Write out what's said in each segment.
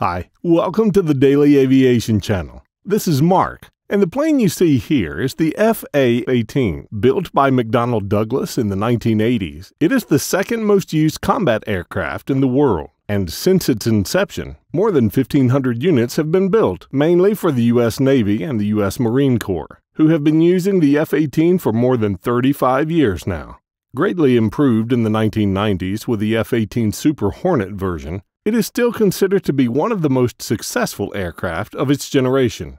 Hi, welcome to the Daily Aviation Channel. This is Mark, and the plane you see here is the FA 18. Built by McDonnell Douglas in the 1980s, it is the second most used combat aircraft in the world. And since its inception, more than 1,500 units have been built, mainly for the U.S. Navy and the U.S. Marine Corps, who have been using the F 18 for more than 35 years now. Greatly improved in the 1990s with the F 18 Super Hornet version, it is still considered to be one of the most successful aircraft of its generation.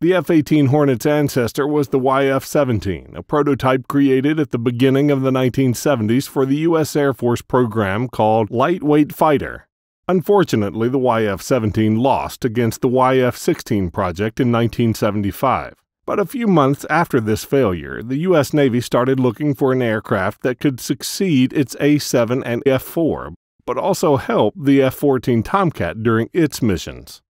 The F 18 Hornet's ancestor was the YF 17, a prototype created at the beginning of the 1970s for the U.S. Air Force program called Lightweight Fighter. Unfortunately, the YF 17 lost against the YF 16 project in 1975. But a few months after this failure, the U.S. Navy started looking for an aircraft that could succeed its A 7 and F 4, but also help the F 14 Tomcat during its missions.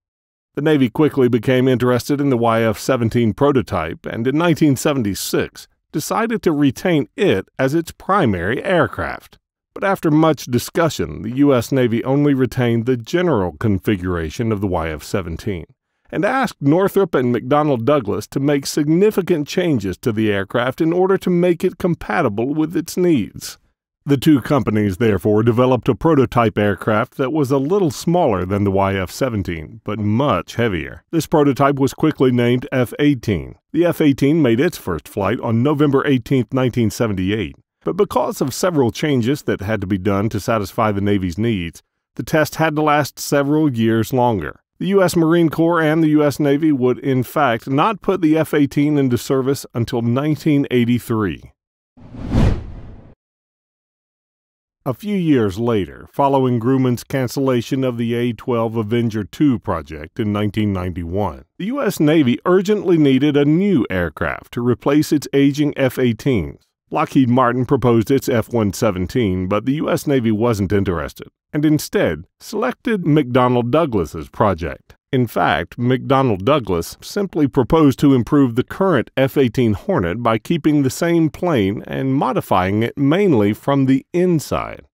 The Navy quickly became interested in the YF 17 prototype and in 1976 decided to retain it as its primary aircraft. But after much discussion, the U.S. Navy only retained the general configuration of the YF 17 and asked Northrop and McDonnell Douglas to make significant changes to the aircraft in order to make it compatible with its needs. The two companies therefore developed a prototype aircraft that was a little smaller than the YF 17, but much heavier. This prototype was quickly named F 18. The F 18 made its first flight on November 18, 1978. But because of several changes that had to be done to satisfy the Navy's needs, the test had to last several years longer. The U.S. Marine Corps and the U.S. Navy would, in fact, not put the F 18 into service until 1983. A few years later, following Grumman's cancellation of the A 12 Avenger II project in 1991, the U.S. Navy urgently needed a new aircraft to replace its aging F 18s. Lockheed Martin proposed its F 117, but the U.S. Navy wasn't interested, and instead selected McDonnell Douglas's project. In fact, McDonnell Douglas simply proposed to improve the current F 18 Hornet by keeping the same plane and modifying it mainly from the inside.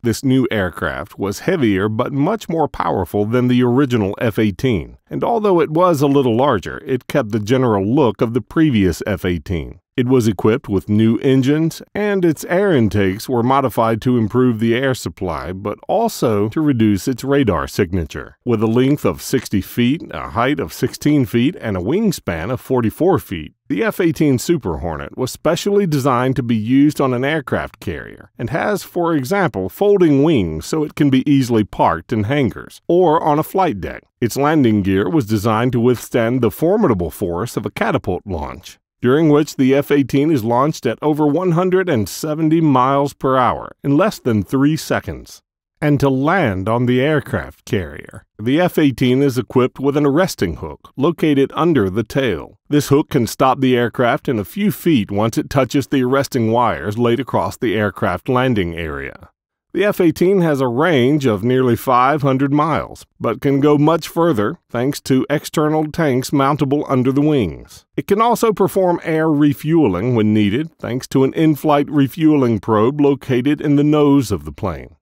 This new aircraft was heavier but much more powerful than the original F 18, and although it was a little larger, it kept the general look of the previous F 18. It was equipped with new engines, and its air intakes were modified to improve the air supply, but also to reduce its radar signature. With a length of 60 feet, a height of 16 feet, and a wingspan of 44 feet, the F 18 Super Hornet was specially designed to be used on an aircraft carrier and has, for example, folding wings so it can be easily parked in hangars or on a flight deck. Its landing gear was designed to withstand the formidable force of a catapult launch during which the F 18 is launched at over 170 miles per hour in less than three seconds. And to land on the aircraft carrier, the F 18 is equipped with an arresting hook located under the tail. This hook can stop the aircraft in a few feet once it touches the arresting wires laid across the aircraft landing area. The F 18 has a range of nearly 500 miles, but can go much further thanks to external tanks mountable under the wings. It can also perform air refueling when needed thanks to an in flight refueling probe located in the nose of the plane.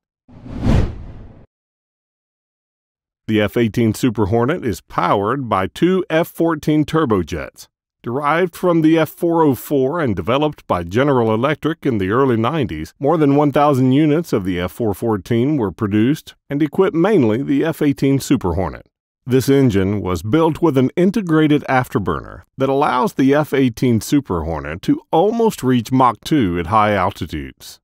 The F 18 Super Hornet is powered by two F 14 turbojets derived from the F404 and developed by General Electric in the early 90s, more than 1,000 units of the F414 were produced and equipped mainly the F 18 Super Hornet. This engine was built with an integrated afterburner that allows the F 18 Super Hornet to almost reach Mach 2 at high altitudes.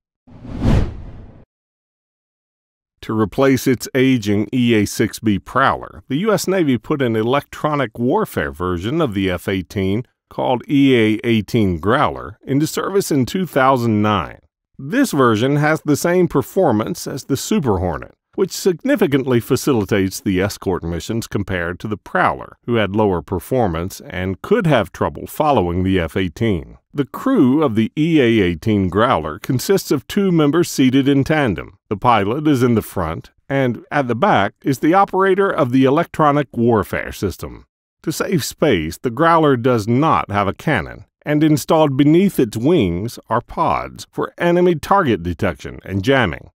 To replace its aging EA 6B Prowler, the U.S. Navy put an electronic warfare version of the F 18 called EA 18 Growler into service in 2009. This version has the same performance as the Super Hornet, which significantly facilitates the escort missions compared to the Prowler, who had lower performance and could have trouble following the F 18. The crew of the EA 18 Growler consists of two members seated in tandem. The pilot is in the front, and at the back is the operator of the electronic warfare system. To save space, the Growler does not have a cannon, and installed beneath its wings are pods for enemy target detection and jamming.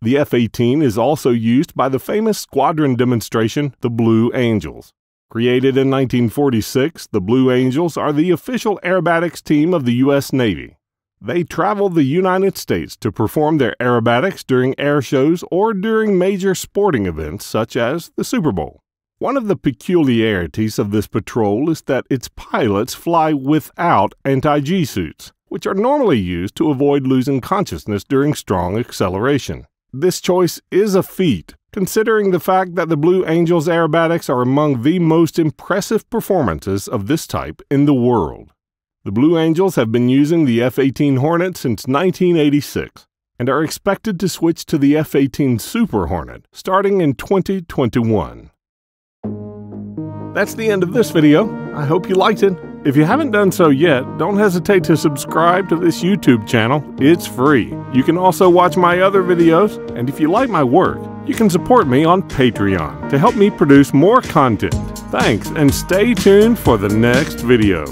The F 18 is also used by the famous squadron demonstration, the Blue Angels. Created in 1946, the Blue Angels are the official aerobatics team of the U.S. Navy. They travel the United States to perform their aerobatics during air shows or during major sporting events such as the Super Bowl. One of the peculiarities of this patrol is that its pilots fly without anti G suits, which are normally used to avoid losing consciousness during strong acceleration. This choice is a feat, considering the fact that the Blue Angels aerobatics are among the most impressive performances of this type in the world. The Blue Angels have been using the F 18 Hornet since 1986 and are expected to switch to the F 18 Super Hornet starting in 2021. That's the end of this video. I hope you liked it. If you haven't done so yet, don't hesitate to subscribe to this YouTube channel. It's free. You can also watch my other videos, and if you like my work, you can support me on Patreon to help me produce more content. Thanks, and stay tuned for the next video.